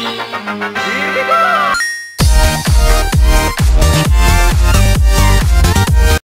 E...